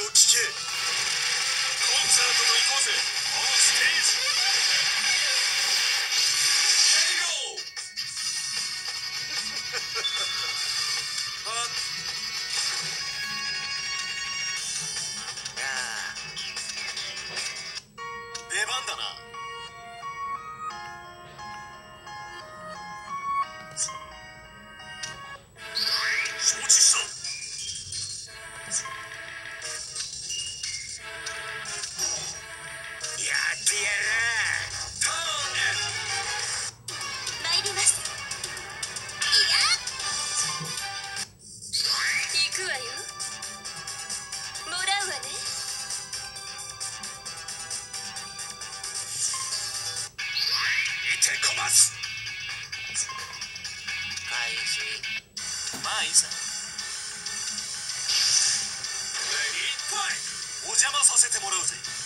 をけ。コンサートと行こうぜ。させてもらうぜ。